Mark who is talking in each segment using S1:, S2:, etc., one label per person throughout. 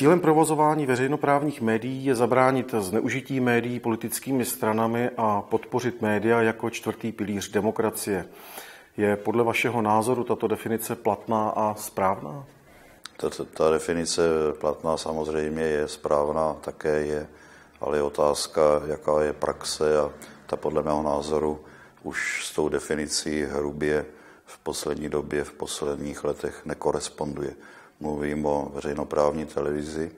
S1: Cílem provozování veřejnoprávních médií je zabránit zneužití médií politickými stranami a podpořit média jako čtvrtý pilíř demokracie. Je podle vašeho názoru tato definice platná a správná?
S2: Ta, ta definice platná samozřejmě je správná, také je, ale je otázka, jaká je praxe a ta podle mého názoru už s tou definicí hrubě v poslední době, v posledních letech nekoresponduje. Mluvím o veřejnoprávní televizi,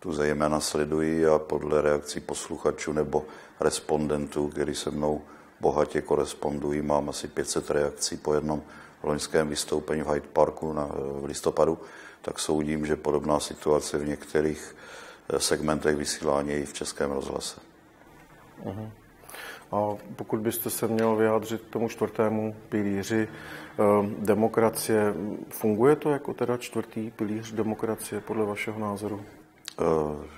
S2: tu zejména sleduji a podle reakcí posluchačů nebo respondentů, kteří se mnou bohatě korespondují, mám asi 500 reakcí po jednom loňském vystoupení v Hyde Parku na, v listopadu, tak soudím, že podobná situace v některých eh, segmentech vysílání je i v Českém rozhlase.
S1: Uh-huh. A pokud byste se měl vyjádřit k tomu čtvrtému pilíři demokracie, funguje to jako teda čtvrtý pilíř demokracie podle vašeho názoru?
S2: Eh,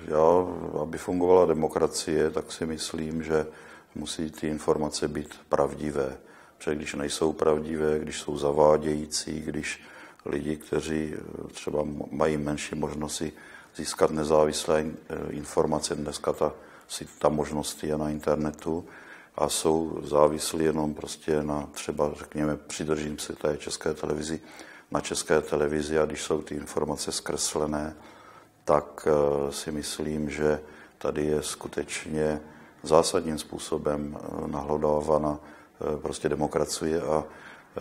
S2: já, aby fungovala demokracie, tak si myslím, že musí ty informace být pravdivé. Protože když nejsou pravdivé, když jsou zavádějící, když lidi, kteří eh, třeba mají menší možnosti získat nezávislé informace, dneska ta, ta možnost je na internetu, a jsou závislí jenom prostě na třeba, řekněme, přidržím si té české televizi, na české televizi a když jsou ty informace zkreslené, tak eh, si myslím, že tady je skutečně zásadním způsobem eh, nahlodávána eh, prostě demokracie a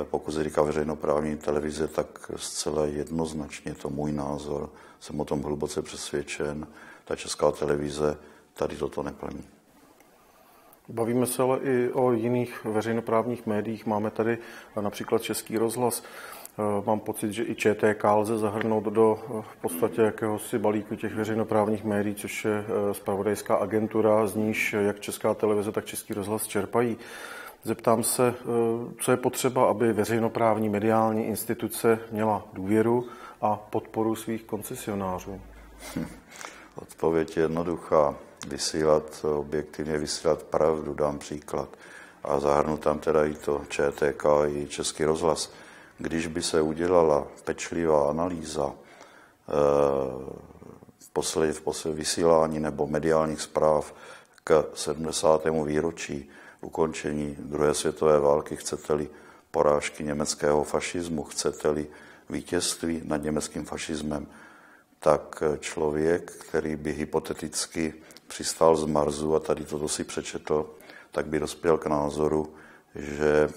S2: pokud se říká veřejnoprávní televize, tak zcela jednoznačně to můj názor, jsem o tom hluboce přesvědčen, ta česká televize tady toto neplní.
S1: Bavíme se ale i o jiných veřejnoprávních médiích. Máme tady například Český rozhlas. Mám pocit, že i ČTK lze zahrnout do v podstatě jakéhosi balíku těch veřejnoprávních médií, což je spravodajská agentura, z níž jak Česká televize, tak Český rozhlas čerpají. Zeptám se, co je potřeba, aby veřejnoprávní mediální instituce měla důvěru a podporu svých koncesionářů?
S2: Hm. Odpověď je jednoduchá vysílat, objektivně vysílat pravdu, dám příklad. A zahrnu tam teda i to ČTK, i Český rozhlas. Když by se udělala pečlivá analýza eh, v poslední, v poslední vysílání nebo mediálních zpráv k 70. výročí ukončení druhé světové války, chcete-li porážky německého fašismu, chcete-li vítězství nad německým fašismem, tak člověk, který by hypoteticky přistál z Marsu a tady toto si přečetl, tak by dospěl k názoru, že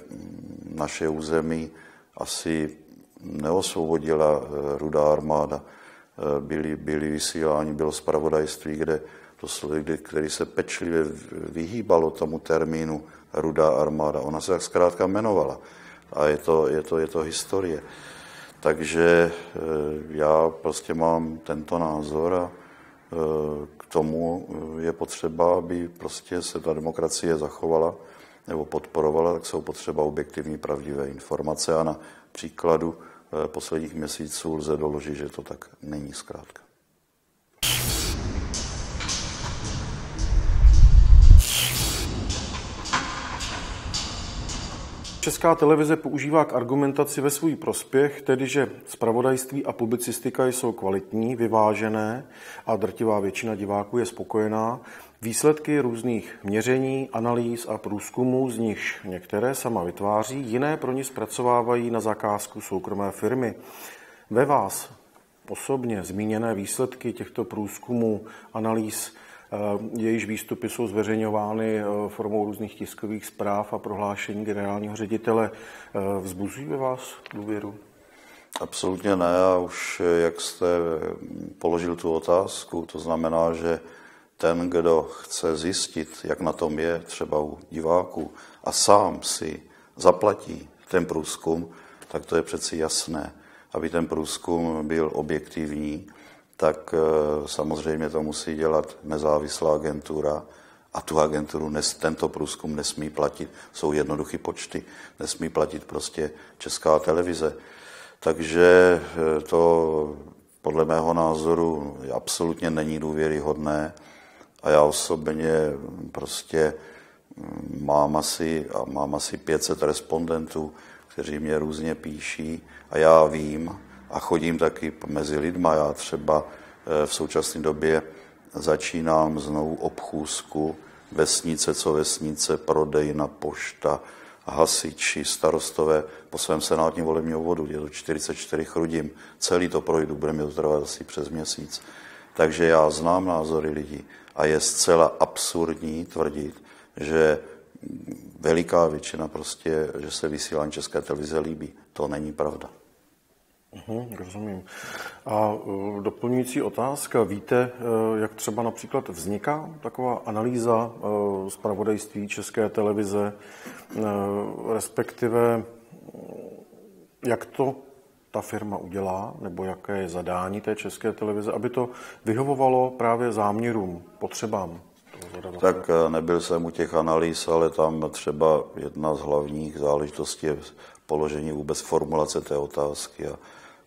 S2: naše území asi neosvobodila eh, rudá armáda. Eh, byli, byli vysílání, bylo spravodajství, kde to slovy, který se pečlivě vyhýbalo tomu termínu rudá armáda. Ona se tak zkrátka jmenovala. A je to, je to, je to historie. Takže eh, já prostě mám tento názor a k tomu je potřeba, aby prostě se ta demokracie zachovala nebo podporovala, tak jsou potřeba objektivní pravdivé informace a na příkladu eh, posledních měsíců lze doložit, že to tak není zkrátka.
S1: Česká televize používá k argumentaci ve svůj prospěch, tedy že spravodajství a publicistika jsou kvalitní, vyvážené a drtivá většina diváků je spokojená. Výsledky různých měření, analýz a průzkumů, z nichž některé sama vytváří, jiné pro ně zpracovávají na zakázku soukromé firmy. Ve vás osobně zmíněné výsledky těchto průzkumů, analýz jejíž výstupy jsou zveřejňovány eh, formou různých tiskových zpráv a prohlášení generálního ředitele. Eh, vzbuzují ve vás důvěru?
S2: Absolutně ne a už jak jste položil tu otázku, to znamená, že ten, kdo chce zjistit, jak na tom je třeba u diváků a sám si zaplatí ten průzkum, tak to je přeci jasné, aby ten průzkum byl objektivní tak eh, samozřejmě to musí dělat nezávislá agentura a tu agenturu nes, tento průzkum nesmí platit, jsou jednoduché počty, nesmí platit prostě česká televize. Takže eh, to podle mého názoru absolutně není důvěryhodné a já osobně prostě mm, mám asi, a mám asi 500 respondentů, kteří mě různě píší a já vím, a chodím taky mezi lidma. Já třeba v současné době začínám znovu obchůzku vesnice co vesnice, prodejna, pošta, hasiči, starostové po svém senátním volebním obvodu, je to 44 chrudím, celý to projdu, bude mi to trvat asi přes měsíc. Takže já znám názory lidí a je zcela absurdní tvrdit, že veliká většina prostě, že se vysílání České televize líbí. To není pravda.
S1: Uhum, rozumím. A uh, doplňující otázka. Víte, uh, jak třeba například vzniká taková analýza uh, zpravodajství České televize, respektive jak to ta firma udělá, nebo jaké je zadání té české televize, aby to vyhovovalo právě záměrům, potřebám
S2: tak nebyl jsem u těch analýz, ale tam třeba jedna z hlavních záležitostí je položení vůbec formulace té otázky. A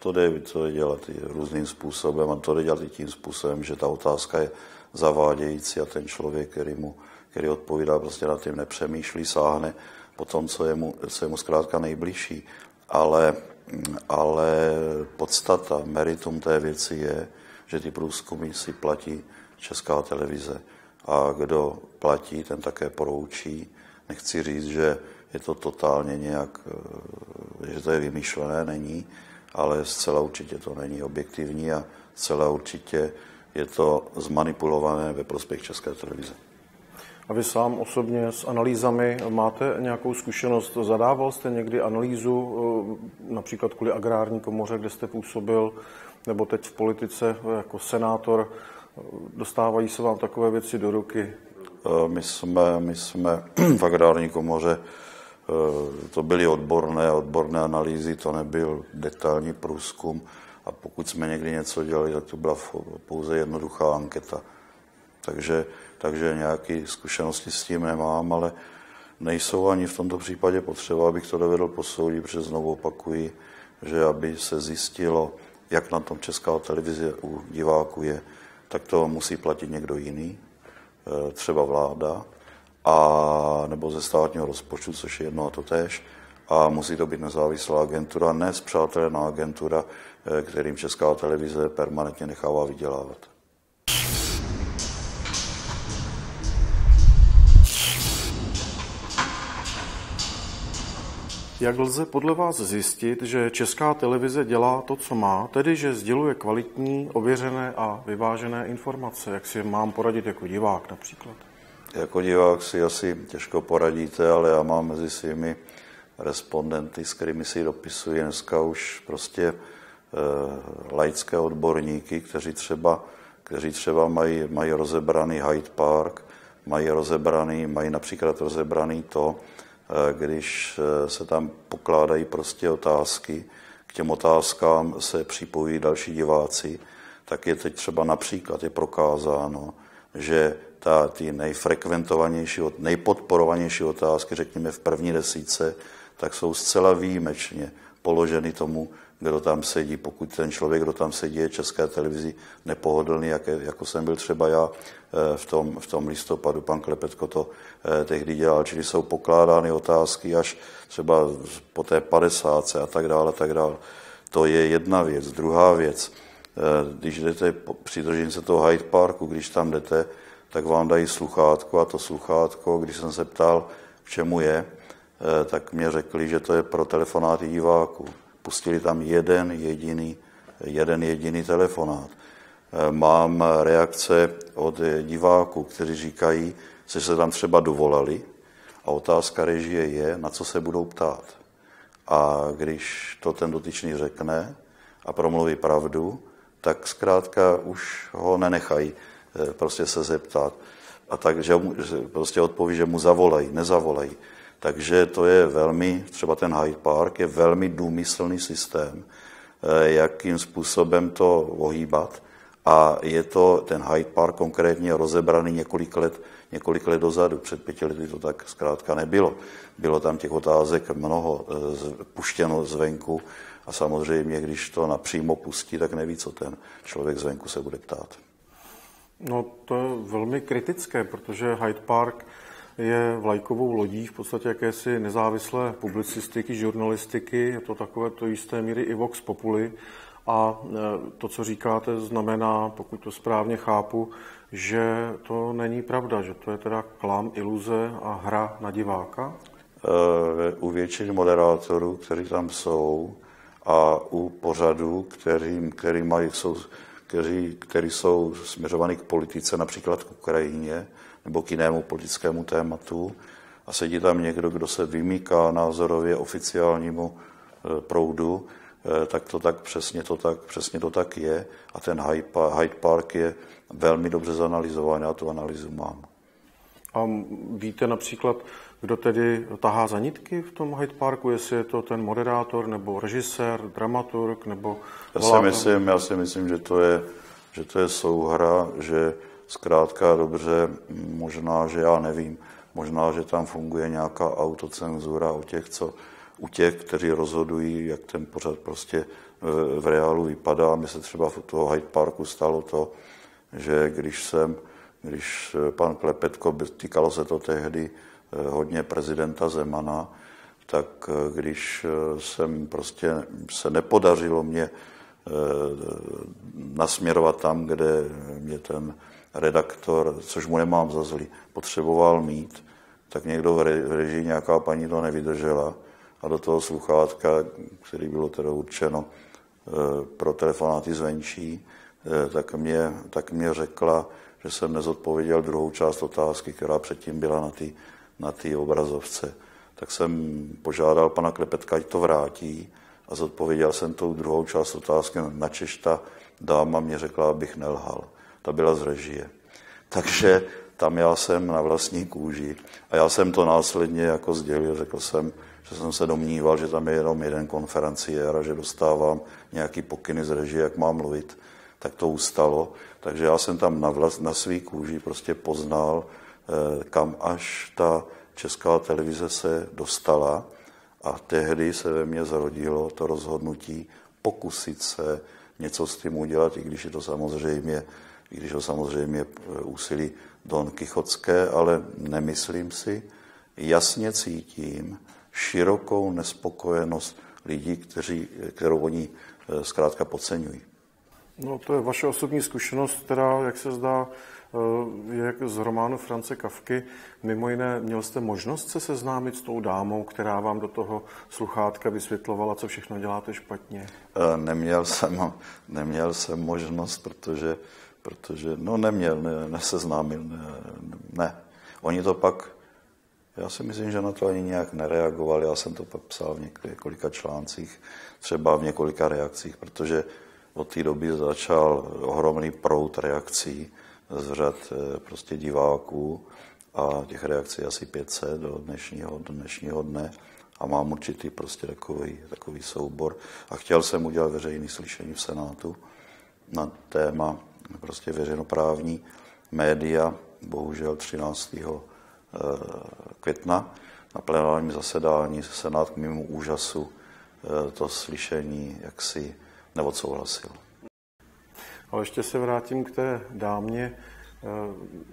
S2: to jde, to jde dělat různým způsobem a to jde dělat i tím způsobem, že ta otázka je zavádějící a ten člověk, který, mu, který odpovídá, prostě na tím nepřemýšlí, sáhne po tom, co je mu, co je mu zkrátka nejbližší. Ale, ale podstata, meritum té věci je, že ty průzkumy si platí Česká televize a kdo platí, ten také poroučí. Nechci říct, že je to totálně nějak, že to je vymýšlené, není, ale zcela určitě to není objektivní a zcela určitě je to zmanipulované ve prospěch České televize.
S1: A vy sám osobně s analýzami máte nějakou zkušenost? Zadával jste někdy analýzu, eh, například kvůli agrární komoře, kde jste působil, nebo teď v politice jako senátor? Dostávají se vám takové věci do ruky?
S2: Eh, my jsme, my jsme v agrární komoře, eh, to byly odborné, odborné analýzy, to nebyl detailní průzkum a pokud jsme někdy něco dělali, tak to byla pouze jednoduchá anketa. Takže, takže nějaké zkušenosti s tím nemám, ale nejsou ani v tomto případě potřeba, abych to dovedl posoudit, protože znovu opakuji, že aby se zjistilo, jak na tom česká televize u diváků je, tak to musí platit někdo jiný, eh, třeba vláda, a, nebo ze státního rozpočtu, což je jedno a to tež. A musí to být nezávislá agentura, ne zpřátelená agentura, eh, kterým Česká televize permanentně nechává vydělávat.
S1: Jak lze podle vás zjistit, že česká televize dělá to, co má, tedy že sděluje kvalitní, ověřené a vyvážené informace? Jak si mám poradit jako divák například?
S2: Jako divák si asi těžko poradíte, ale já mám mezi svými respondenty, s kterými si dopisuji dneska už prostě e, laické odborníky, kteří třeba, kteří třeba mají, mají rozebraný Hyde Park, mají rozebraný, mají například rozebraný to, Eh, když eh, se tam pokládají prostě otázky, k těm otázkám se připojí další diváci, tak je teď třeba například je prokázáno, že ta, ty nejfrekventovanější, nejpodporovanější otázky, řekněme v první desíce, tak jsou zcela výjimečně položeny tomu, kdo tam sedí, pokud ten člověk, kdo tam sedí, je české televizi nepohodlný, jak, jako jsem byl třeba já eh, v tom, v tom listopadu, pan Klepetko to eh, tehdy dělal, čili jsou pokládány otázky až třeba po té 50 a tak dále, a tak dále. To je jedna věc. Druhá věc, když jdete při držení se toho Hyde Parku, když tam jdete, tak vám dají sluchátko a to sluchátko, když jsem se ptal, k čemu je, tak mě řekli, že to je pro telefonáty diváků pustili tam jeden jediný, jeden jediný telefonát. Eh, mám reakce od diváků, kteří říkají, že se tam třeba dovolali a otázka režie je, na co se budou ptát. A když to ten dotyčný řekne a promluví pravdu, tak zkrátka už ho nenechají eh, prostě se zeptat. A takže prostě odpoví, že mu zavolají, nezavolají. Takže to je velmi, třeba ten Hyde Park je velmi důmyslný systém, eh, jakým způsobem to ohýbat. A je to ten Hyde Park konkrétně rozebraný několik let, několik let dozadu. Před pěti lety to tak zkrátka nebylo. Bylo tam těch otázek mnoho eh, puštěno zvenku a samozřejmě, když to napřímo pustí, tak neví, co ten člověk zvenku se bude ptát.
S1: No to je velmi kritické, protože Hyde Park je vlajkovou lodí v podstatě jakési nezávislé publicistiky, žurnalistiky, je to takové to jisté míry i vox populi A to, co říkáte, znamená, pokud to správně chápu, že to není pravda, že to je teda klam, iluze a hra na diváka?
S2: U většiny moderátorů, kteří tam jsou, a u pořadů, který, který mají, jsou, který, který jsou směřovaný k politice, například k Ukrajině nebo k jinému politickému tématu, a sedí tam někdo, kdo se vymýká názorově oficiálnímu e, proudu, e, tak to tak přesně to tak, přesně to tak je. A ten Hyde Park je velmi dobře zanalizovaný, já tu analýzu mám.
S1: A víte například, kdo tedy tahá za nitky v tom Hyde Parku, jestli je to ten moderátor, nebo režisér, dramaturg, nebo...
S2: Já si myslím, já si myslím že, to je, že to je souhra, že zkrátka dobře, možná, že já nevím, možná, že tam funguje nějaká autocenzura u těch, co, u těch, kteří rozhodují, jak ten pořad prostě v, v reálu vypadá. Mně se třeba v toho Hyde Parku stalo to, že když jsem, když pan Klepetko, týkalo se to tehdy Eh, hodně prezidenta Zemana, tak eh, když eh, jsem prostě se nepodařilo mě nasměrovat tam, kde mě ten redaktor, což mu nemám za zlý, potřeboval mít, tak někdo v režii, nějaká paní to nevydržela a do toho sluchátka, který bylo teda určeno pro telefonáty zvenčí, tak mě, tak mě řekla, že jsem nezodpověděl druhou část otázky, která předtím byla na té na té obrazovce. Tak jsem požádal pana Klepetka, ať to vrátí a zodpověděl jsem tou druhou část otázky. Na Češ ta dáma mě řekla, abych nelhal. Ta byla z režie. Takže tam já jsem na vlastní kůži a já jsem to následně jako sdělil, řekl jsem, že jsem se domníval, že tam je jenom jeden konferenciér a že dostávám nějaký pokyny z režie, jak mám mluvit, tak to ustalo. Takže já jsem tam na, vlast, na svý kůži prostě poznal, kam až ta česká televize se dostala a tehdy se ve mně zrodilo to rozhodnutí pokusit se něco s tím udělat, i když je to samozřejmě, i když to samozřejmě eh, úsilí Don Kichotské, ale nemyslím si, jasně cítím širokou nespokojenost lidí, kteří, kterou oni eh, zkrátka podceňují.
S1: No to je vaše osobní zkušenost, která, jak se zdá, Eh, jak z románu France Kavky. Mimo jiné, měl jste možnost se seznámit s tou dámou, která vám do toho sluchátka vysvětlovala, co všechno děláte špatně?
S2: Eh, neměl jsem, neměl jsem možnost, protože, protože no neměl, ne, neseznámil, ne, ne. Oni to pak, já si myslím, že na to ani nějak nereagovali, já jsem to pak psal v několika článcích, třeba v několika reakcích, protože od té doby začal ohromný prout reakcí z řad eh, prostě diváků a těch reakcí asi 500 do dnešního, do dnešního dne a mám určitý prostě takový, takový soubor. A chtěl jsem udělat veřejný slyšení v Senátu na téma prostě veřejnoprávní média, bohužel 13. Eh, května na plenárním zasedání Senát k mému úžasu eh, to slyšení jaksi neodsouhlasil.
S1: Ale ještě se vrátím k té dámě. Eh,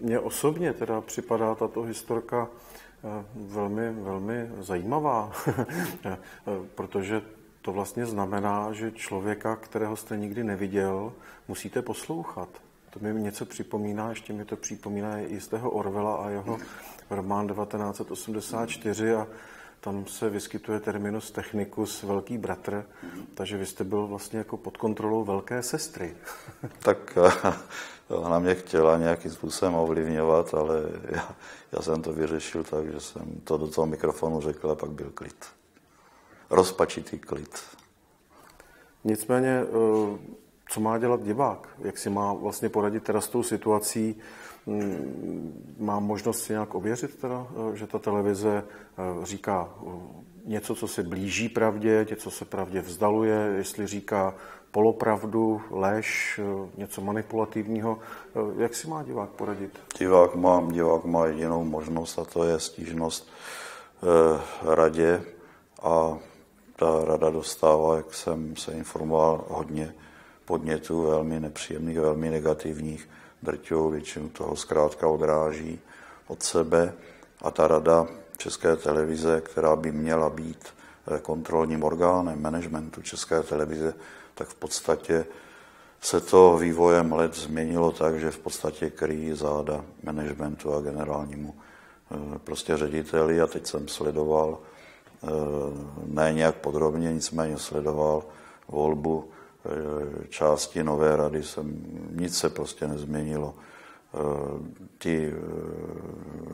S1: mně osobně teda připadá tato historka eh, velmi, velmi zajímavá, eh, protože to vlastně znamená, že člověka, kterého jste nikdy neviděl, musíte poslouchat. To mi něco připomíná, ještě mi to připomíná jistého Orvela a jeho román 1984 a tam se vyskytuje terminus technicus velký bratr, takže vy jste byl vlastně jako pod kontrolou velké sestry.
S2: tak ona mě chtěla nějakým způsobem ovlivňovat, ale já, já jsem to vyřešil tak, že jsem to do toho mikrofonu řekl a pak byl klid. Rozpačitý klid.
S1: Nicméně, eh, co má dělat divák? Jak si má vlastně poradit teda s tou situací, mám možnost si nějak ověřit, teda, eh, že ta televize eh, říká eh, něco, co se blíží pravdě, něco se pravdě vzdaluje, jestli říká polopravdu, lež, něco manipulativního. Jak si má divák poradit?
S2: Divák má, divák má jedinou možnost a to je stížnost eh, radě a ta rada dostává, jak jsem se informoval, hodně podnětů, velmi nepříjemných, velmi negativních drtivou většinu toho zkrátka odráží od sebe. A ta rada České televize, která by měla být eh, kontrolním orgánem managementu České televize, tak v podstatě se to vývojem let změnilo tak, že v podstatě kryjí záda managementu a generálnímu eh, prostě řediteli. A teď jsem sledoval, eh, ne nějak podrobně, nicméně sledoval volbu části nové rady, jsem, nic se prostě nezměnilo. Ti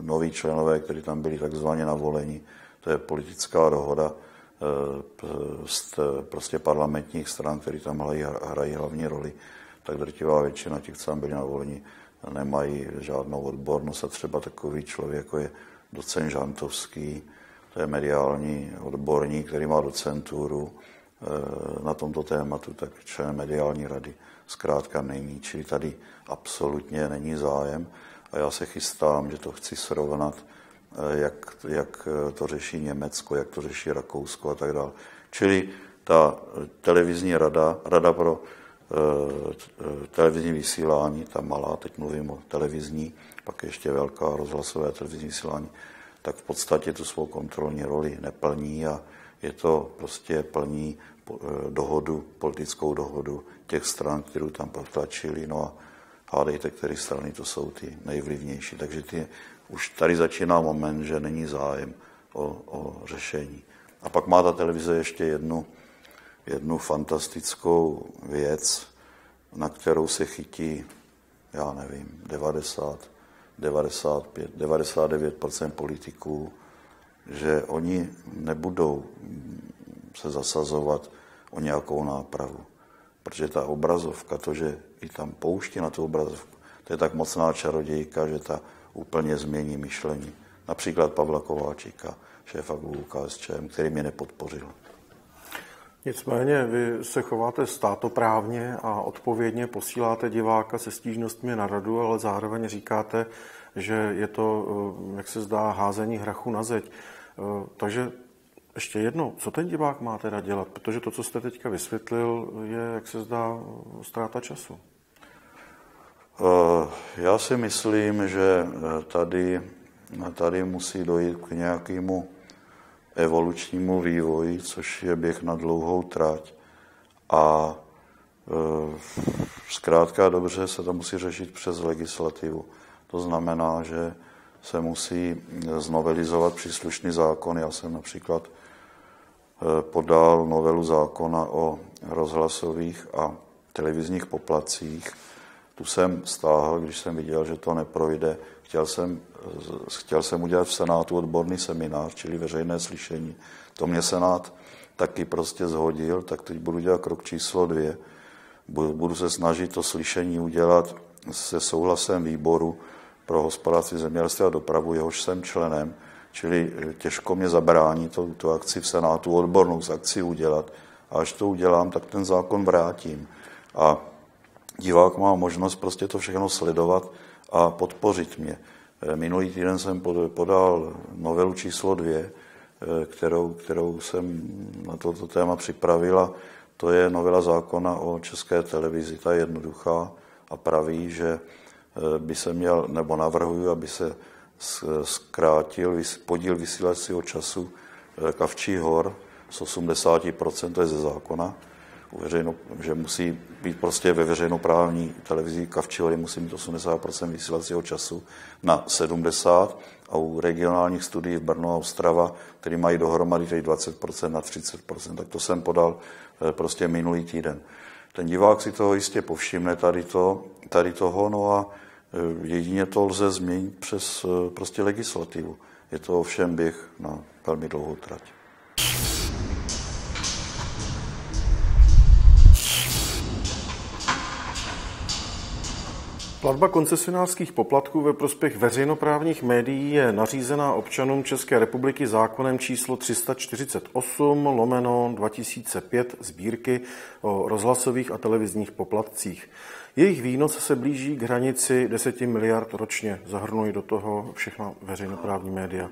S2: noví členové, kteří tam byli takzvaně navoleni, to je politická dohoda, prostě parlamentních stran, které tam hrají, hrají hlavní roli, tak drtivá většina těch, co tam byli navoleni, nemají žádnou odbornost a třeba takový člověk, jako je docent Žantovský, to je mediální odborník, který má docenturu eh, na tomto tématu, tak člen mediální rady zkrátka není, čili tady absolutně není zájem a já se chystám, že to chci srovnat Eh, jak, jak eh, to řeší Německo, jak to řeší Rakousko a tak dále. Čili ta televizní rada, rada pro televizní vysílání, ta malá, teď mluvím o televizní, pak ještě velká rozhlasové televizní vysílání, tak v podstatě tu svou kontrolní roli neplní a je to prostě plní dohodu, politickou dohodu těch stran, kterou tam protlačili. No a hádejte, které strany to jsou ty nejvlivnější. Takže ty už tady začíná moment, že není zájem o, o řešení. A pak má ta televize ještě jednu, jednu fantastickou věc, na kterou se chytí, já nevím, 90, 95, 99% politiků, že oni nebudou se zasazovat o nějakou nápravu. Protože ta obrazovka, to, že i tam pouští na tu obrazovku, to je tak mocná čarodějka, že ta úplně změní myšlení. Například Pavla Kováčika, šéfa klubu KSČM, který mě nepodpořil.
S1: Nicméně vy se chováte státoprávně a odpovědně posíláte diváka se stížnostmi na radu, ale zároveň říkáte, že je to, eh, jak se zdá, házení hrachu na zeď. Eh, takže ještě jedno, co ten divák má teda dělat? Protože to, co jste teďka vysvětlil, je, jak se zdá, ztráta času.
S2: Eh, já si myslím, že eh, tady, tady musí dojít k nějakému evolučnímu vývoji, což je běh na dlouhou trať. A zkrátka dobře se to musí řešit přes legislativu. To znamená, že se musí znovelizovat příslušný zákon. Já jsem například podal novelu zákona o rozhlasových a televizních poplacích, tu jsem stáhl, když jsem viděl, že to neprojde. Chtěl jsem, chtěl jsem udělat v Senátu odborný seminář, čili veřejné slyšení. To mě Senát taky prostě zhodil, tak teď budu dělat krok číslo dvě. Budu se snažit to slyšení udělat se souhlasem výboru pro hospodářství, zemědělství a dopravu, jehož jsem členem, čili těžko mě zabrání to, tu akci v Senátu, odbornou akci udělat. A až to udělám, tak ten zákon vrátím. A divák má možnost prostě to všechno sledovat a podpořit mě. Eh, minulý týden jsem podal novelu číslo dvě, eh, kterou, kterou jsem na toto téma připravila. To je novela zákona o české televizi. Ta je jednoduchá a praví, že eh, by se měl, nebo navrhuji, aby se zkrátil podíl vysílacího času Kavčí hor z 80%, to je ze zákona, veřejno, že musí být prostě ve veřejnoprávní televizi Kavčihory musí mít 80% vysílacího času na 70 a u regionálních studií v Brno a Ostrava, který mají dohromady 20% na 30%, tak to jsem podal eh, prostě minulý týden. Ten divák si toho jistě povšimne tady, to, tady toho, no a eh, jedině to lze změnit přes eh, prostě legislativu. Je to ovšem běh na velmi dlouhou trať.
S1: Platba koncesionářských poplatků ve prospěch veřejnoprávních médií je nařízená občanům České republiky zákonem číslo 348 lomeno 2005 sbírky o rozhlasových a televizních poplatcích. Jejich výnos se blíží k hranici 10 miliard ročně. Zahrnují do toho všechna veřejnoprávní média.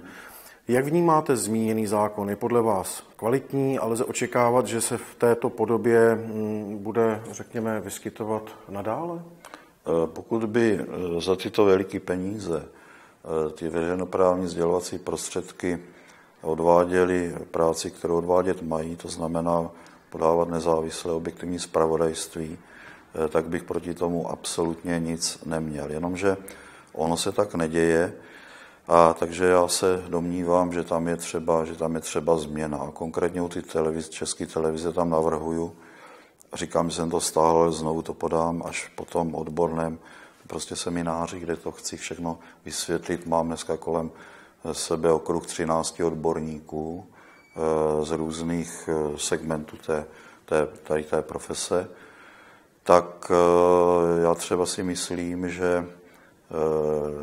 S1: Jak vnímáte zmíněný zákon? Je podle vás kvalitní, ale lze očekávat, že se v této podobě mm, bude, řekněme, vyskytovat nadále?
S2: Eh, pokud by eh, za tyto veliké peníze eh, ty veřejnoprávní sdělovací prostředky odváděly práci, kterou odvádět mají, to znamená podávat nezávislé objektivní zpravodajství, tak bych proti tomu absolutně nic neměl. Jenomže ono se tak neděje, a takže já se domnívám, že tam je třeba, že tam je třeba změna. A konkrétně u ty televize, české televize tam navrhuju, říkám, že jsem to stáhl, ale znovu to podám až po tom odborném prostě semináři, kde to chci všechno vysvětlit. Mám dneska kolem sebe okruh 13 odborníků eh, z různých eh, segmentů té, té, tady té profese, tak eh, já třeba si myslím, že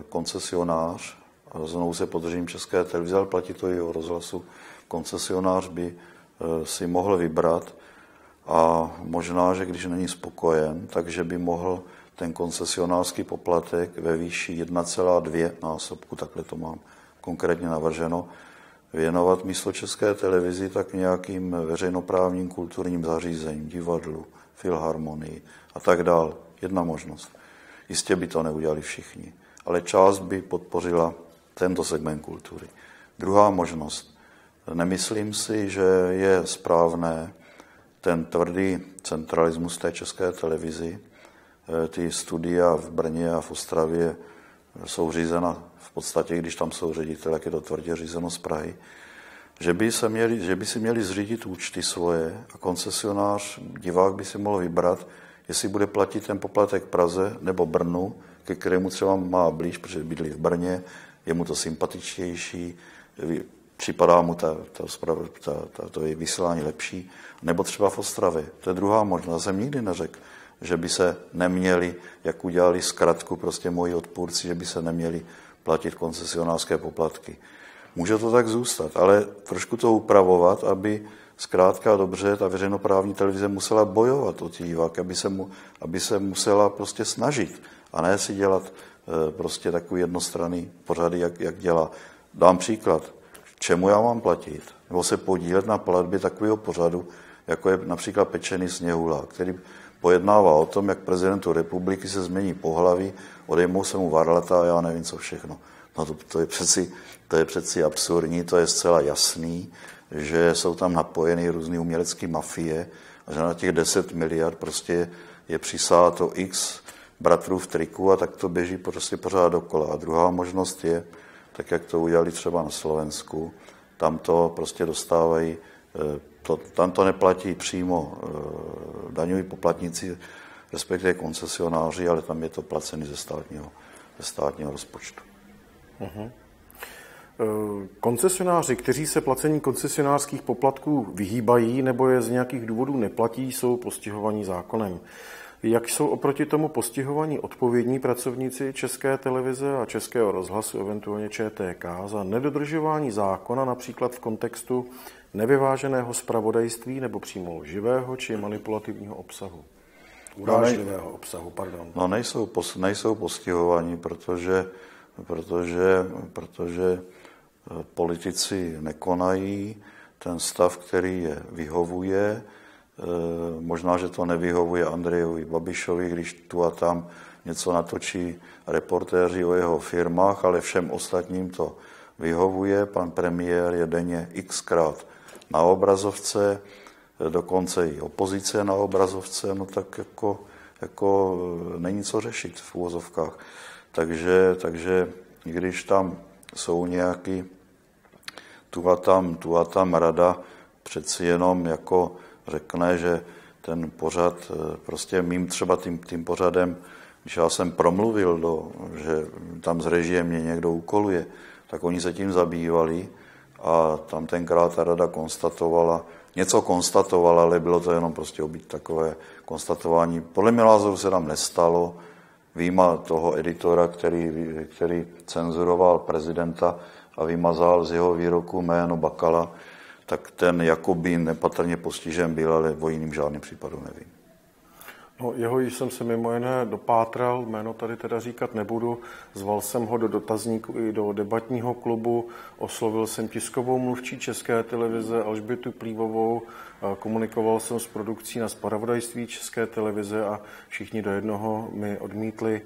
S2: koncesionář, znovu se podržím České televize, ale platí to i o rozhlasu, koncesionář by si mohl vybrat a možná, že když není spokojen, takže by mohl ten koncesionářský poplatek ve výši 1,2 násobku, takhle to mám konkrétně navrženo, věnovat místo České televizi tak nějakým veřejnoprávním kulturním zařízením, divadlu, filharmonii a tak dál. Jedna možnost. Jistě by to neudělali všichni, ale část by podpořila tento segment kultury. Druhá možnost. Nemyslím si, že je správné ten tvrdý centralismus té české televizi, eh, ty studia v Brně a v Ostravě jsou řízena v podstatě, když tam jsou ředitele, jak je to tvrdě řízeno z Prahy, že by, se měli, že by si měli zřídit účty svoje a koncesionář, divák by si mohl vybrat, jestli bude platit ten poplatek Praze nebo Brnu, ke kterému třeba má blíž, protože bydlí v Brně, je mu to sympatičtější, připadá mu ta, ta, ta, ta, to je vysílání lepší, nebo třeba v Ostravě. To je druhá možnost. Jsem nikdy neřekl, že by se neměli, jak udělali zkratku prostě moji odpůrci, že by se neměli platit koncesionářské poplatky. Může to tak zůstat, ale trošku to upravovat, aby zkrátka dobře ta veřejnoprávní televize musela bojovat o ty diváky, aby se, mu, aby se musela prostě snažit a ne si dělat e, prostě takový jednostranný pořady, jak, jak dělá. Dám příklad. Čemu já mám platit? Nebo se podílet na platbě takového pořadu, jako je například Pečený sněhulák, který pojednává o tom, jak prezidentu republiky se změní pohlaví, odejmou se mu varlata a já nevím, co všechno. No to, to, je přeci, to je přeci absurdní, to je zcela jasný, že jsou tam napojeny různé umělecké mafie a že na těch 10 miliard prostě je přisáto x bratrů v triku a tak to běží prostě pořád dokola. A druhá možnost je, tak jak to udělali třeba na Slovensku, tam to prostě dostávají eh, to, tam to neplatí přímo e, daňoví poplatníci, respektive koncesionáři, ale tam je to placený ze státního, ze státního rozpočtu. Uh-huh.
S1: Koncesionáři, kteří se placení koncesionářských poplatků vyhýbají nebo je z nějakých důvodů neplatí, jsou postihovaní zákonem. Jak jsou oproti tomu postihovaní odpovědní pracovníci České televize a Českého rozhlasu, eventuálně ČTK, za nedodržování zákona, například v kontextu nevyváženého spravodajství nebo přímo živého či manipulativního obsahu? Urážlivého no, obsahu, pardon.
S2: No nejsou, nejsou postihovaní, protože, protože, protože eh, politici nekonají ten stav, který je vyhovuje. Eh, možná, že to nevyhovuje Andrejovi Babišovi, když tu a tam něco natočí reportéři o jeho firmách, ale všem ostatním to vyhovuje. Pan premiér je denně xkrát na obrazovce, dokonce i opozice na obrazovce, no tak jako, jako není co řešit v úvozovkách. Takže, takže když tam jsou nějaký tu a tam, tu a tam rada přeci jenom jako řekne, že ten pořad, prostě mým třeba tím, tím pořadem, když já jsem promluvil, do, že tam z režie mě někdo úkoluje, tak oni se tím zabývali a tam tenkrát ta rada konstatovala, něco konstatovala, ale bylo to jenom prostě obít takové konstatování. Podle mě se tam nestalo, výjima toho editora, který, který cenzuroval prezidenta a vymazal z jeho výroku jméno Bakala, tak ten jakoby nepatrně postižen byl, ale o jiným žádným případu nevím.
S1: No, jeho jsem se mimo jiné dopátral, jméno tady teda říkat nebudu. Zval jsem ho do dotazníku i do debatního klubu, oslovil jsem tiskovou mluvčí České televize Alžbětu Plívovou, komunikoval jsem s produkcí na spravodajství České televize a všichni do jednoho mi odmítli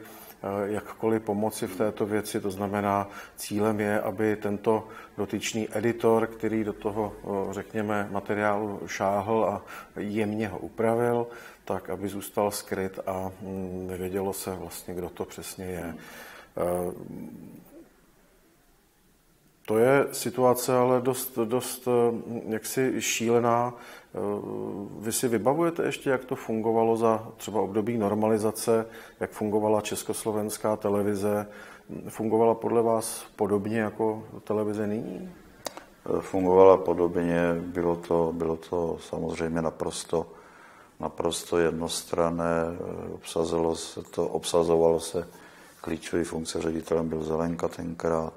S1: jakkoliv pomoci v této věci. To znamená, cílem je, aby tento dotyčný editor, který do toho, řekněme, materiálu šáhl a jemně ho upravil, tak aby zůstal skryt a mm, nevědělo se vlastně, kdo to přesně je. To je situace ale dost, dost jaksi šílená. Vy si vybavujete ještě, jak to fungovalo za třeba období normalizace, jak fungovala československá televize? Fungovala podle vás podobně jako televize nyní?
S2: Fungovala podobně, bylo to, bylo to samozřejmě naprosto, naprosto jednostranné, obsazovalo se to, obsazovalo se klíčový funkce ředitelem byl Zelenka tenkrát,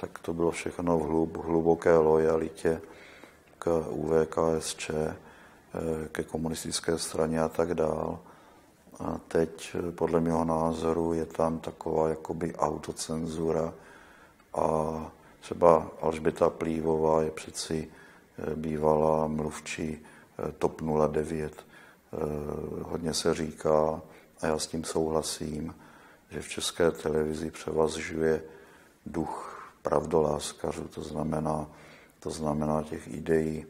S2: tak to bylo všechno v hlub, hluboké lojalitě k UVKSČ, eh, ke komunistické straně a tak dál. A teď eh, podle mého názoru je tam taková jakoby autocenzura a třeba Alžběta Plívová je přeci eh, bývalá mluvčí TOP 09. Hodně se říká, a já s tím souhlasím, že v české televizi převazžuje duch pravdoláskařů, to znamená, to znamená těch ideí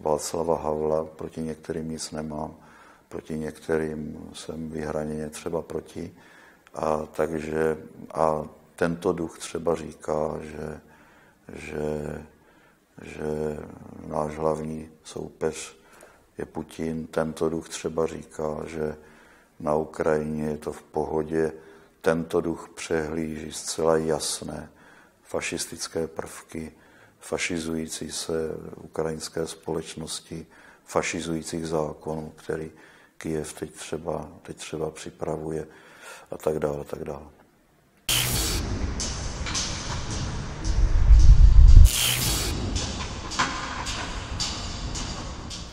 S2: Václava Havla, proti některým nic nemám, proti některým jsem vyhraněně třeba proti. A takže a tento duch třeba říká, že, že, že náš hlavní soupeř je Putin. Tento duch třeba říká, že na Ukrajině je to v pohodě. Tento duch přehlíží zcela jasné fašistické prvky fašizující se ukrajinské společnosti, fašizujících zákonů, který Kijev teď třeba, teď třeba připravuje a tak dále, a tak dále.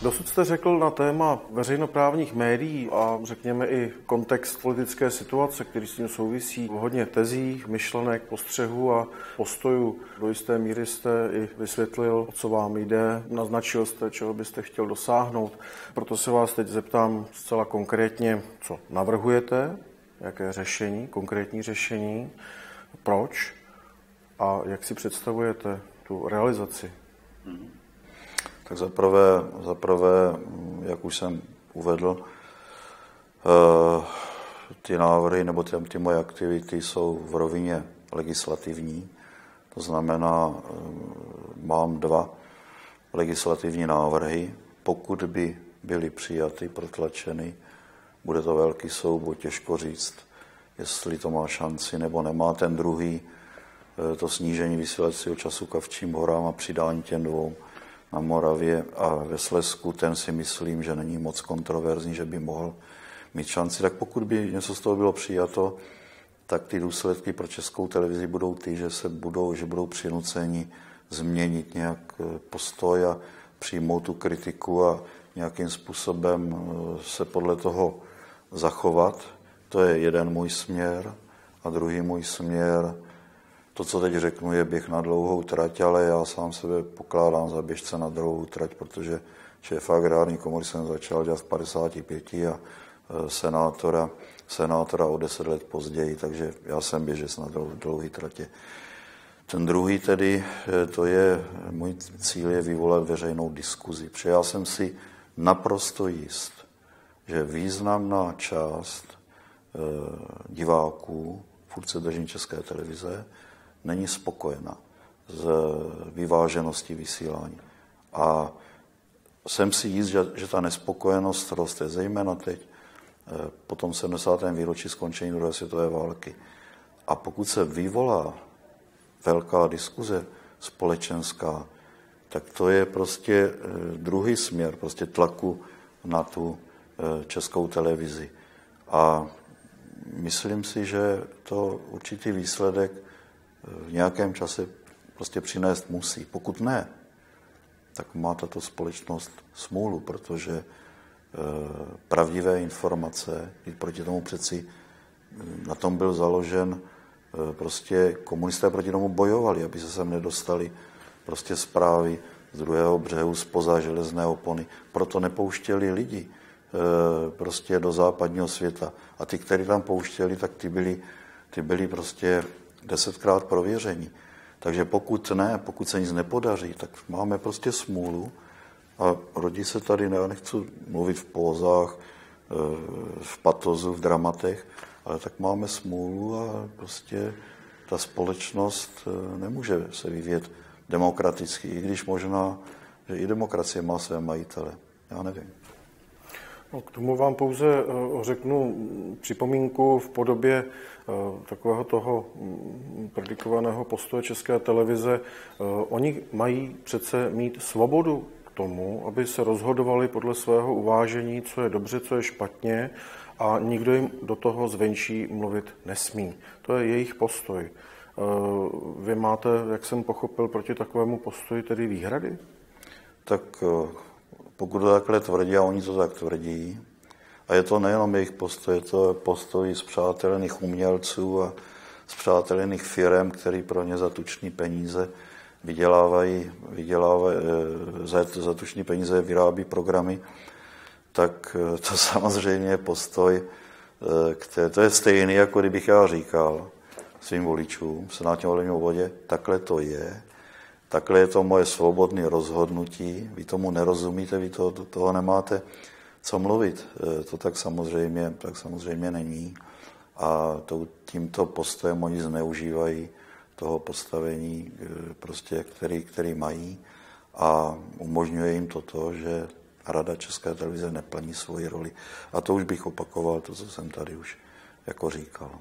S1: Dosud jste řekl na téma veřejnoprávních médií a řekněme i kontext politické situace, který s tím souvisí, hodně tezí, myšlenek, postřehů a postojů. Do jisté míry jste i vysvětlil, o co vám jde, naznačil jste, čeho byste chtěl dosáhnout. Proto se vás teď zeptám zcela konkrétně, co navrhujete, jaké řešení, konkrétní řešení, proč a jak si představujete tu realizaci. Hmm.
S2: Tak zaprvé, zaprvé, jak už jsem uvedl, eh, ty návrhy nebo ty, ty moje aktivity jsou v rovině legislativní. To znamená, eh, mám dva legislativní návrhy. Pokud by byly přijaty, protlačeny, bude to velký souboj, těžko říct, jestli to má šanci nebo nemá. Ten druhý, eh, to snížení vysílacího času Kavčím horám a přidání těm dvou na Moravě a ve Slesku, ten si myslím, že není moc kontroverzní, že by mohl mít šanci. Tak pokud by něco z toho bylo přijato, tak ty důsledky pro českou televizi budou ty, že se budou, že budou přinuceni změnit nějak eh, postoj a přijmout tu kritiku a nějakým způsobem eh, se podle toho zachovat. To je jeden můj směr. A druhý můj směr, to, co teď řeknu, je běh na dlouhou trať, ale já sám sebe pokládám za běžce na dlouhou trať, protože šéfa agrární komory jsem začal dělat v 55 a e, senátora, senátora o 10 let později, takže já jsem běžec na dlouhé tratě. Ten druhý tedy, e, to je, můj cíl je vyvolat veřejnou diskuzi, protože já jsem si naprosto jist, že významná část e, diváků, furt se držím České televize, není spokojena s vyvážeností vysílání. A jsem si jist, že, že ta nespokojenost roste zejména teď, eh, po tom 70. výročí skončení druhé světové války. A pokud se vyvolá velká diskuze společenská, tak to je prostě eh, druhý směr, prostě tlaku na tu eh, českou televizi. A myslím si, že to určitý výsledek v nějakém čase prostě přinést musí. Pokud ne, tak má tato společnost smůlu, protože eh, pravdivé informace, proti tomu přeci hm, na tom byl založen, eh, prostě komunisté proti tomu bojovali, aby se sem nedostali prostě zprávy z druhého břehu, spoza železné opony. Proto nepouštěli lidi eh, prostě do západního světa. A ty, kteří tam pouštěli, tak ty byli ty byly prostě desetkrát prověření. Takže pokud ne, pokud se nic nepodaří, tak máme prostě smůlu a rodí se tady, ne, nechci mluvit v pózách, eh, v patozu, v dramatech, ale tak máme smůlu a prostě ta společnost eh, nemůže se vyvíjet demokraticky, i když možná, že i demokracie má své majitele. Já nevím.
S1: No, k tomu vám pouze eh, řeknu připomínku v podobě eh, takového toho mm, predikovaného postoje České televize. Oni mají přece mít svobodu k tomu, aby se rozhodovali podle svého uvážení, co je dobře, co je špatně a nikdo jim do toho zvenčí mluvit nesmí. To je jejich postoj. Eh, vy máte, jak jsem pochopil, proti takovému postoji tedy výhrady?
S2: Tak eh, pokud to takhle tvrdí, a oni to tak tvrdí, a je to nejenom jejich postoj, je to postoj zpřátelených umělců a zpřátelených firm, který pro ně za tuční peníze vydělávají, vydělávají eh, za, za tuční peníze vyrábí programy, tak to samozřejmě je postoj, který, to je stejný, jako kdybych já říkal, svým voličům, senátním volebním obvodě, takhle to je, takhle je to moje svobodné rozhodnutí, vy tomu nerozumíte, vy to, toho nemáte co mluvit. E, to tak samozřejmě, tak samozřejmě není. A to, tímto postojem oni zneužívají toho postavení, e, prostě, který, který mají a umožňuje jim to to, že Rada České televize neplní svoji roli. A to už bych opakoval, to, co jsem tady už jako říkal.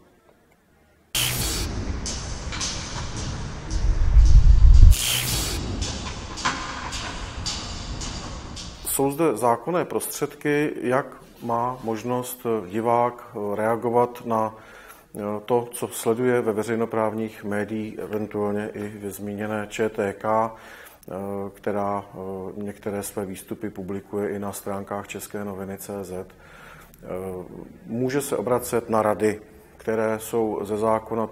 S1: Jsou zde zákonné prostředky, jak má možnost divák reagovat na eh, to, co sleduje ve veřejnoprávních médiích, eventuálně i ve zmíněné ČTK, eh, která eh, některé své výstupy publikuje i na stránkách České noviny CZ. Může se obracet na rady, které jsou ze zákona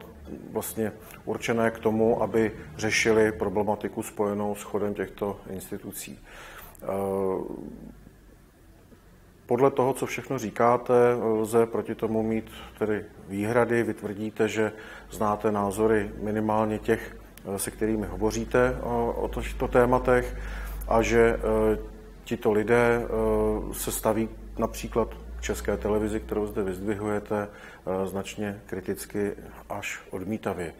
S1: vlastně určené k tomu, aby řešili problematiku spojenou s chodem těchto institucí. Eh, podle toho, co všechno říkáte, lze proti tomu mít tedy výhrady. Vy tvrdíte, že znáte názory minimálně těch, eh, se kterými hovoříte o těchto tématech a že eh, tito lidé se staví například české televizi, kterou zde vyzdvihujete, značně kriticky až odmítavě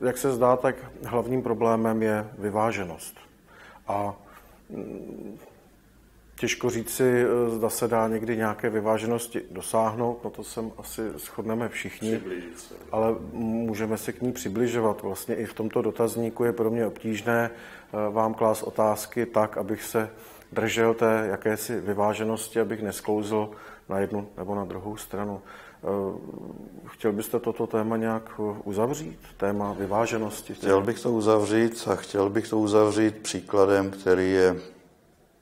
S1: jak se zdá, tak hlavním problémem je vyváženost. A mm, těžko říci, zda se dá někdy nějaké vyváženosti dosáhnout, no to sem asi shodneme všichni, ale můžeme se k ní přibližovat. Vlastně i v tomto dotazníku je pro mě obtížné eh, vám klás otázky tak, abych se držel té jakési vyváženosti, abych nesklouzl na jednu nebo na druhou stranu. Eh, chtěl byste toto téma nějak eh, uzavřít? Téma vyváženosti?
S2: Chtěl bych to uzavřít a chtěl bych to uzavřít příkladem, který je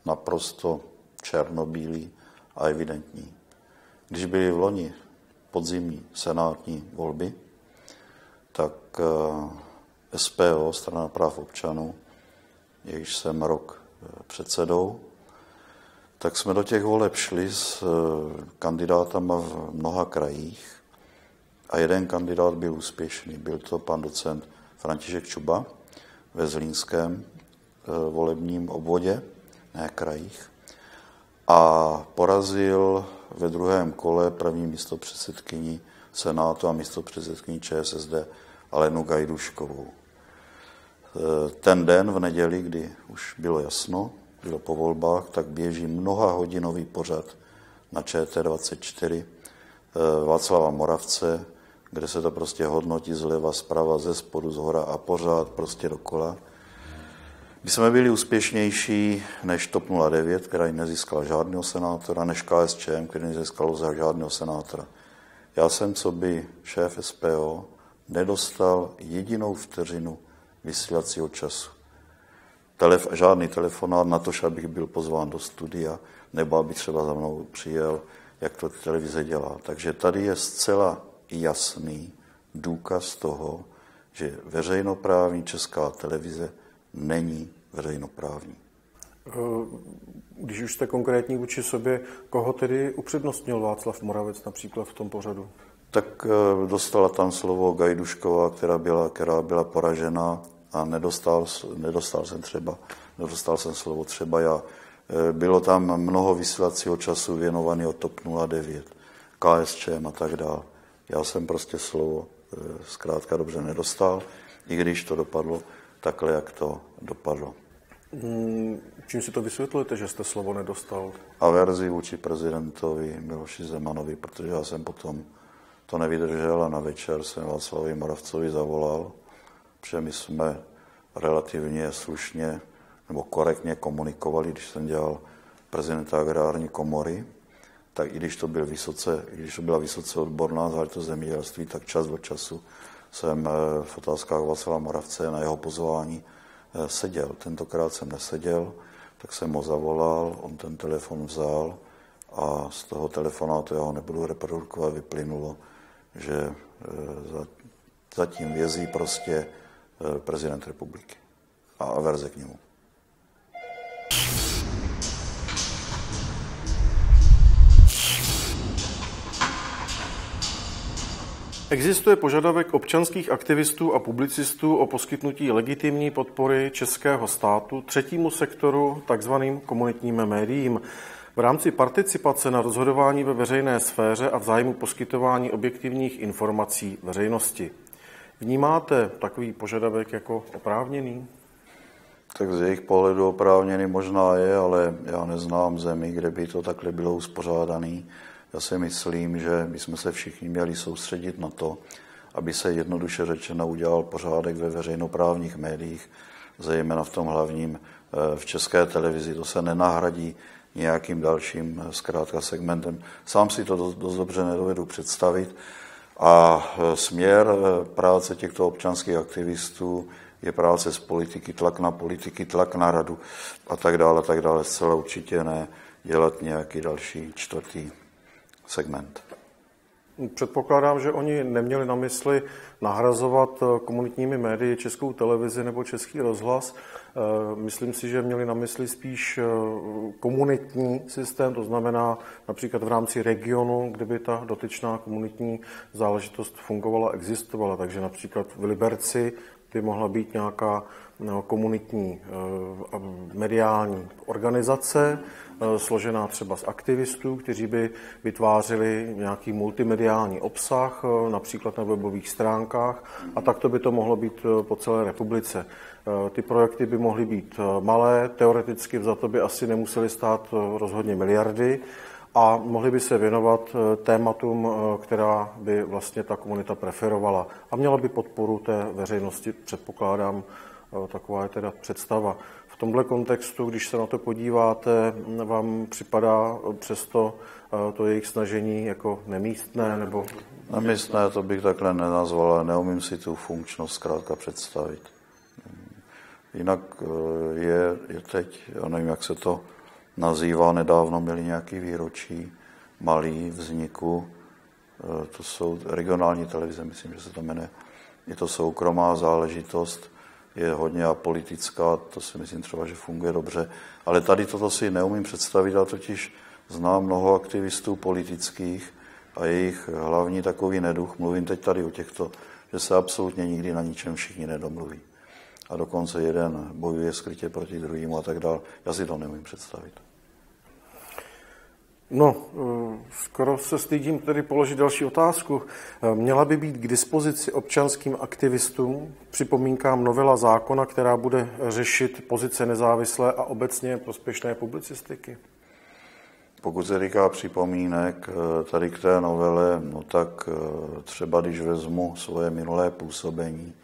S2: naprosto černobílý a evidentní. Když byly v loni podzimní senátní volby, tak eh, SPO, strana práv občanů, jejíž jsem rok předsedou, tak jsme do těch voleb šli s eh, kandidátama v mnoha krajích a jeden kandidát byl úspěšný. Byl to pan docent František Čuba ve Zlínském eh, volebním obvodě, ne krajích, a porazil ve druhém kole první místo předsedkyní Senátu a místo předsedkyní ČSSD Alenu Gajduškovou. Eh, ten den v neděli, kdy už bylo jasno, bylo po volbách, tak běží mnoha hodinový pořad na ČT24 eh, Václava Moravce, kde se to prostě hodnotí zleva, zprava, ze spodu, z hora a pořád prostě dokola. My jsme byli úspěšnější než TOP 09, která nezískala žádného senátora, než KSČM, který nezískalo za žádného senátora. Já jsem, co by šéf SPO, nedostal jedinou vteřinu vysílacího času telef, žádný telefonát na to, abych byl pozván do studia, nebo aby třeba za mnou přijel, jak to televize dělá. Takže tady je zcela jasný důkaz toho, že veřejnoprávní česká televize není veřejnoprávní.
S1: Když už jste konkrétní vůči sobě, koho tedy upřednostnil Václav Moravec například v tom pořadu?
S2: Tak eh, dostala tam slovo Gajdušková, která byla, která byla poražena a nedostal, nedostal jsem třeba, nedostal jsem slovo třeba já. Eh, bylo tam mnoho vysílacího času věnovaný o TOP 09, KSČM a tak dále. Já jsem prostě slovo eh, zkrátka dobře nedostal, i když to dopadlo takhle, jak to dopadlo.
S1: Hmm, čím si to vysvětlujete, že jste slovo nedostal?
S2: Averzi vůči prezidentovi Miloši Zemanovi, protože já jsem potom to nevydržel a na večer jsem Václavovi Moravcovi zavolal, protože my jsme relativně slušně nebo korektně komunikovali, když jsem dělal prezidenta agrární komory, tak i když to, byl vysoce, i když to byla vysoce odborná záležitost zemědělství, tak čas od času jsem eh, v otázkách Václava Moravce na jeho pozvání eh, seděl. Tentokrát jsem neseděl, tak jsem ho zavolal, on ten telefon vzal a z toho telefonátu, já ho nebudu reprodukovat, vyplynulo, že e, zatím vězí prostě prezident republiky a averze k němu.
S1: Existuje požadavek občanských aktivistů a publicistů o poskytnutí legitimní podpory českého státu třetímu sektoru, takzvaným komunitním médiím. V rámci participace na rozhodování ve veřejné sféře a v zájmu poskytování objektivních informací veřejnosti. Vnímáte takový požadavek jako oprávněný?
S2: Tak z jejich pohledu oprávněný možná je, ale já neznám zemi, kde by to takhle bylo uspořádané. Já si myslím, že bychom se všichni měli soustředit na to, aby se jednoduše řečeno udělal pořádek ve veřejnoprávních médiích, zejména v tom hlavním eh, v české televizi. To se nenahradí nějakým dalším eh, zkrátka segmentem. Sám si to dost dobře nedovedu představit. A eh, směr práce těchto občanských aktivistů je práce z politiky, tlak na politiky, tlak na radu a tak dále, a tak dále. Zcela určitě ne dělat nějaký další čtvrtý segment.
S1: Předpokládám, že oni neměli na mysli nahrazovat eh, komunitními médii českou televizi nebo český rozhlas. Eh, myslím si, že měli na mysli spíš eh, komunitní systém, to znamená například v rámci regionu, kde by ta dotyčná komunitní záležitost fungovala, existovala. Takže například v Liberci by mohla být nějaká no, komunitní mediální organizace, složená třeba z aktivistů, kteří by vytvářeli nějaký multimediální obsah, eh, například na webových stránkách, a takto by to mohlo být eh, po celé republice. Ty projekty by mohly být malé, teoreticky za to by asi nemuseli stát rozhodně miliardy a mohly by se věnovat tématům, která by vlastně ta komunita preferovala. A měla by podporu té veřejnosti, předpokládám, taková je teda představa tomhle kontextu, když se na to podíváte, vám připadá přesto eh, to jejich snažení jako nemístné? Nebo...
S2: Nemístné to bych takhle nenazval, ale neumím si tu funkčnost zkrátka představit. Jinak eh, je, je teď, já nevím, jak se to nazývá, nedávno měli nějaký výročí malý vzniku, eh, to jsou regionální televize, myslím, že se to jmenuje. Je to soukromá záležitost, je hodně apolitická, to si myslím třeba, že funguje dobře, ale tady toto si neumím představit, a totiž znám mnoho aktivistů politických a jejich hlavní takový neduch, mluvím teď tady o těchto, že se absolutně nikdy na ničem všichni nedomluví. A dokonce jeden bojuje skrytě proti druhému a tak dále. Já si to neumím představit.
S1: No, eh, skoro se stydím tedy položit další otázku. Eh, měla by být k dispozici občanským aktivistům připomínkám novela zákona, která bude řešit pozice nezávislé a obecně prospěšné publicistiky?
S2: Pokud se týká připomínek eh, tady k té novele, no tak třeba když vezmu svoje minulé působení,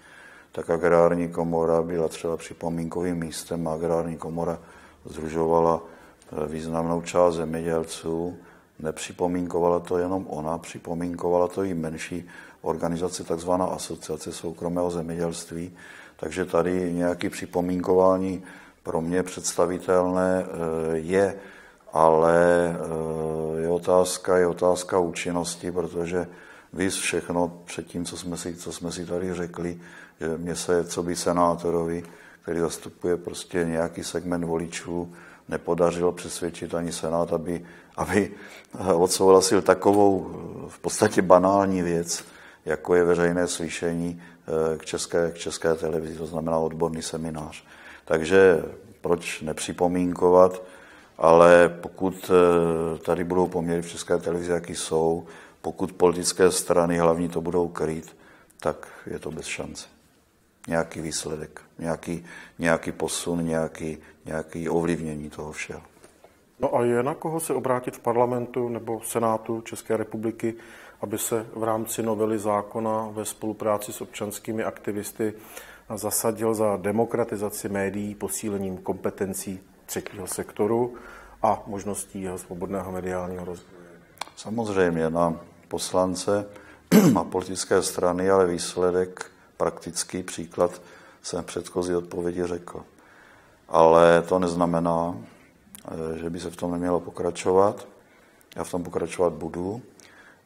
S2: tak agrární komora byla třeba připomínkovým místem agrární komora združovala významnou část zemědělců. Nepřipomínkovala to jenom ona, připomínkovala to i menší organizace, takzvaná asociace soukromého zemědělství. Takže tady nějaké připomínkování pro mě představitelné eh, je, ale eh, je otázka, je otázka účinnosti, protože Víš všechno předtím, co jsme, si, co jsme si tady řekli, že mě se, co by senátorovi, který zastupuje prostě nějaký segment voličů, nepodařilo přesvědčit ani Senát, aby, aby odsouhlasil takovou v podstatě banální věc, jako je veřejné slyšení eh, k české, k české televizi, to znamená odborný seminář. Takže proč nepřipomínkovat, ale pokud eh, tady budou poměry v české televizi, jaký jsou, pokud politické strany hlavní to budou kryt, tak je to bez šance. Nějaký výsledek, nějaký, nějaký posun, nějaký, nějaký ovlivnění toho všeho.
S1: No a je na koho se obrátit v parlamentu nebo v Senátu České republiky, aby se v rámci novely zákona ve spolupráci s občanskými aktivisty zasadil za demokratizaci médií posílením kompetencí třetího sektoru a možností jeho svobodného mediálního rozvoje?
S2: Samozřejmě na poslance a politické strany, ale výsledek, praktický příklad jsem v předchozí odpovědi řekl. Ale to neznamená, eh, že by se v tom nemělo pokračovat. Já v tom pokračovat budu.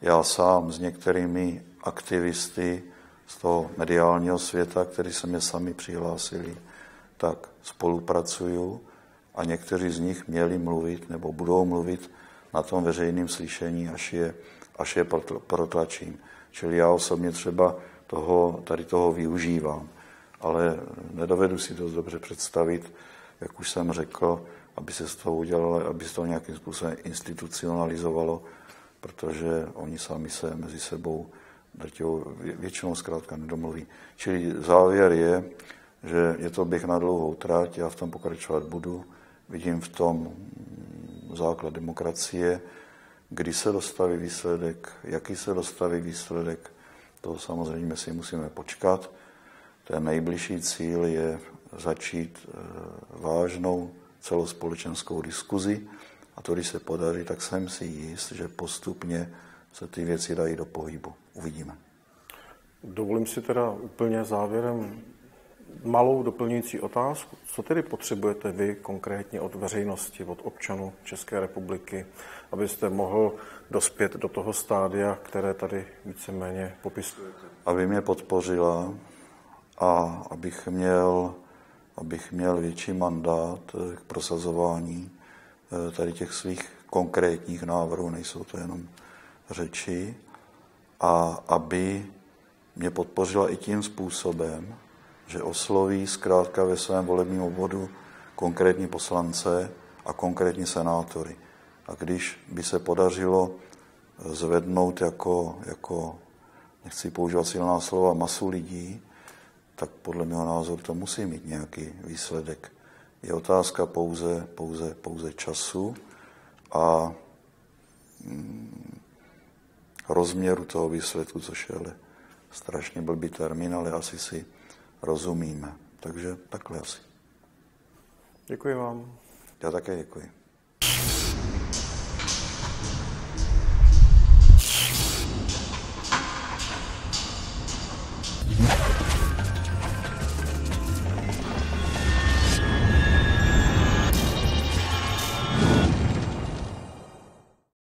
S2: Já sám s některými aktivisty z toho mediálního světa, kteří se mě sami přihlásili, tak spolupracuju a někteří z nich měli mluvit nebo budou mluvit na tom veřejném slyšení, až je, až je protlačím. Čili já osobně třeba toho, tady toho využívám, ale nedovedu si to dobře představit, jak už jsem řekl, aby se z toho udělalo, aby se to nějakým způsobem institucionalizovalo, protože oni sami se mezi sebou drtivou většinou zkrátka nedomluví. Čili závěr je, že je to běh na dlouhou trať, já v tom pokračovat budu, vidím v tom základ demokracie, kdy se dostaví výsledek, jaký se dostaví výsledek, to samozřejmě si musíme počkat. Ten nejbližší cíl je začít eh, vážnou celospolečenskou diskuzi a to, když se podaří, tak jsem si jist, že postupně se ty věci dají do pohybu. Uvidíme.
S1: Dovolím si teda úplně závěrem malou doplňující otázku. Co tedy potřebujete vy konkrétně od veřejnosti, od občanů České republiky, abyste mohl dospět do toho stádia, které tady víceméně popisujete?
S2: Aby mě podpořila a abych měl, abych měl větší mandát k prosazování eh, tady těch svých konkrétních návrhů, nejsou to jenom řeči, a aby mě podpořila i tím způsobem, že osloví zkrátka ve svém volebním obvodu konkrétní poslance a konkrétní senátory. A když by se podařilo zvednout jako, jako nechci používat silná slova, masu lidí, tak podle mého názoru to musí mít nějaký výsledek. Je otázka pouze, pouze, pouze času a mm, rozměru toho výsledku, což je ale strašně blbý termín, ale asi si rozumíme. Takže takhle asi.
S1: Děkuji vám.
S2: Já také děkuji.